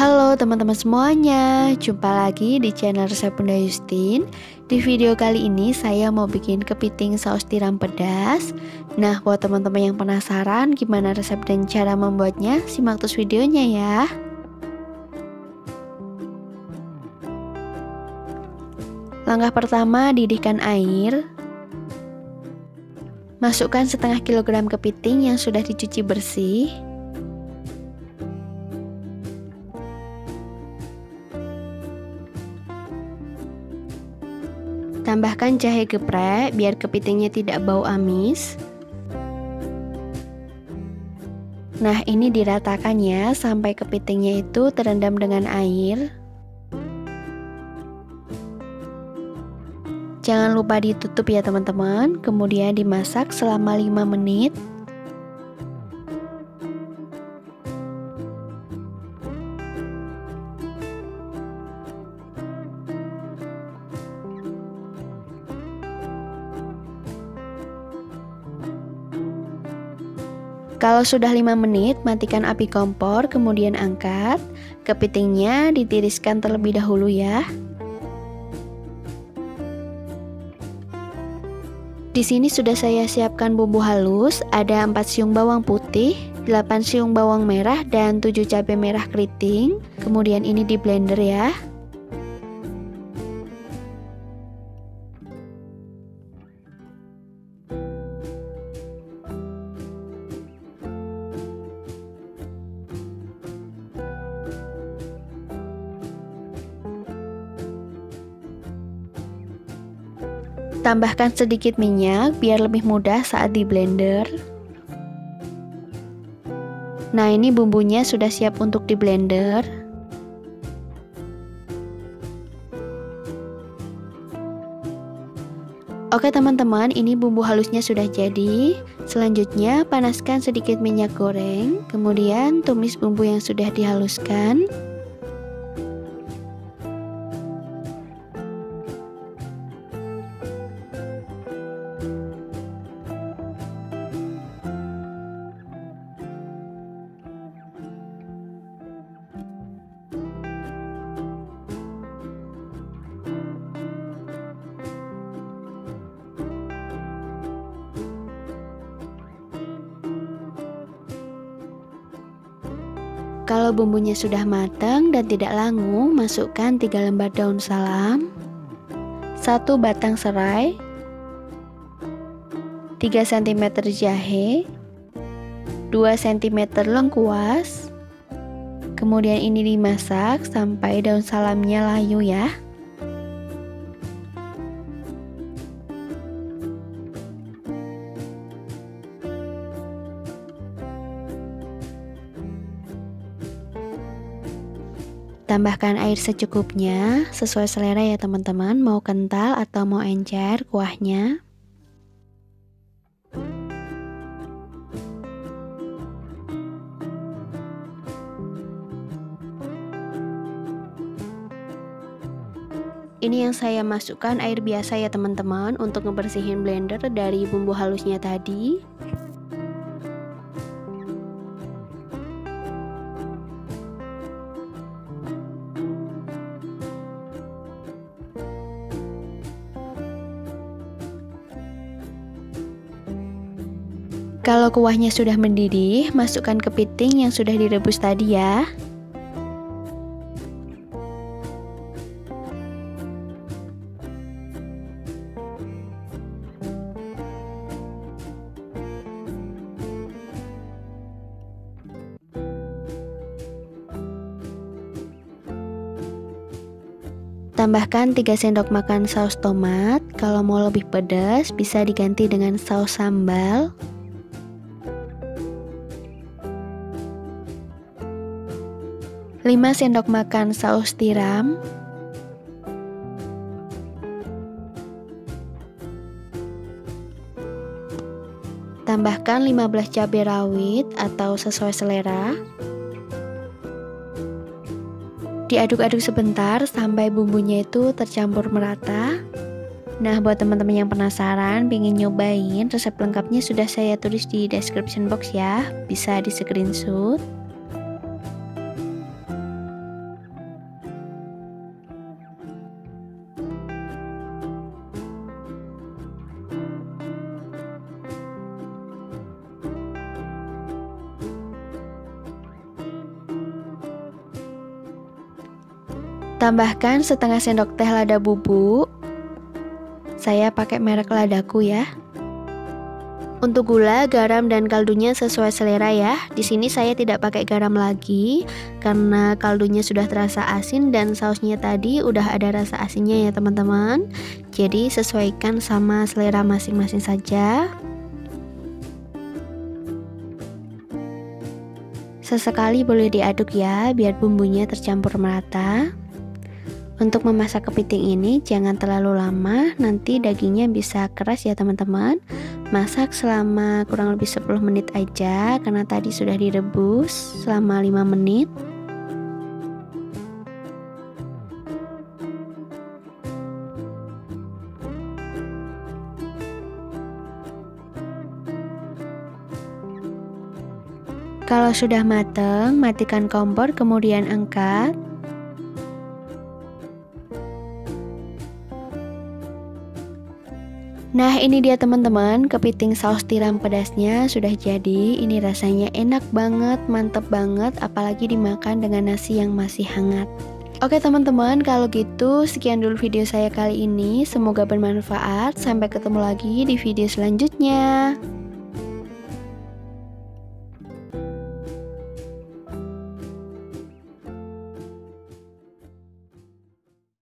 Halo teman-teman semuanya, jumpa lagi di channel resep Bunda Justin Di video kali ini saya mau bikin kepiting saus tiram pedas. Nah buat teman-teman yang penasaran gimana resep dan cara membuatnya, simak terus videonya ya. Langkah pertama, didihkan air. Masukkan setengah kilogram kepiting yang sudah dicuci bersih Tambahkan jahe geprek biar kepitingnya tidak bau amis. Nah, ini diratakan ya sampai kepitingnya itu terendam dengan air. Jangan lupa ditutup ya teman-teman, kemudian dimasak selama 5 menit. Kalau sudah 5 menit, matikan api kompor, kemudian angkat. Kepitingnya ditiriskan terlebih dahulu ya. Di sini sudah saya siapkan bumbu halus, ada 4 siung bawang putih, 8 siung bawang merah dan 7 cabai merah keriting. Kemudian ini di blender ya. Tambahkan sedikit minyak biar lebih mudah saat di blender. Nah, ini bumbunya sudah siap untuk di blender. Oke teman-teman, ini bumbu halusnya sudah jadi. Selanjutnya, panaskan sedikit minyak goreng, kemudian tumis bumbu yang sudah dihaluskan. Kalau bumbunya sudah matang dan tidak langu, masukkan 3 lembar daun salam, 1 batang serai, 3 cm jahe, 2 cm lengkuas. Kemudian ini dimasak sampai daun salamnya layu ya. Tambahkan air secukupnya, sesuai selera ya teman-teman, mau kental atau mau encer kuahnya. Ini yang saya masukkan air biasa ya teman-teman untuk ngebersihin blender dari bumbu halusnya tadi. Kalau kuahnya sudah mendidih, masukkan kepiting yang sudah direbus tadi ya. Tambahkan 3 sendok makan saus tomat. Kalau mau lebih pedas, bisa diganti dengan saus sambal. 5 sendok makan saus tiram. Tambahkan 15 cabai rawit atau sesuai selera. Diaduk-aduk sebentar sampai bumbunya itu tercampur merata. Nah buat teman-teman yang penasaran pengen nyobain resep lengkapnya sudah saya tulis di description box ya. Bisa di screenshot Tambahkan setengah sendok teh lada bubuk. Saya pakai merek ladaku ya. Untuk gula, garam, dan kaldunya sesuai selera ya. Di sini saya tidak pakai garam lagi karena kaldunya sudah terasa asin dan sausnya tadi udah ada rasa asinnya ya teman-teman. Jadi sesuaikan sama selera masing-masing saja. Sesekali boleh diaduk ya biar bumbunya tercampur merata. Untuk memasak kepiting ini jangan terlalu lama, nanti dagingnya bisa keras ya teman-teman. Masak selama kurang lebih 10 menit aja karena tadi sudah direbus selama 5 menit. Kalau sudah matang, matikan kompor kemudian angkat. Nah ini dia teman-teman. Kepiting saus tiram pedasnya sudah jadi. Ini rasanya enak banget, mantep banget Apalagi dimakan dengan nasi yang masih hangat. Oke teman-teman kalau gitu sekian dulu video saya kali ini. Semoga bermanfaat. Sampai ketemu lagi di video selanjutnya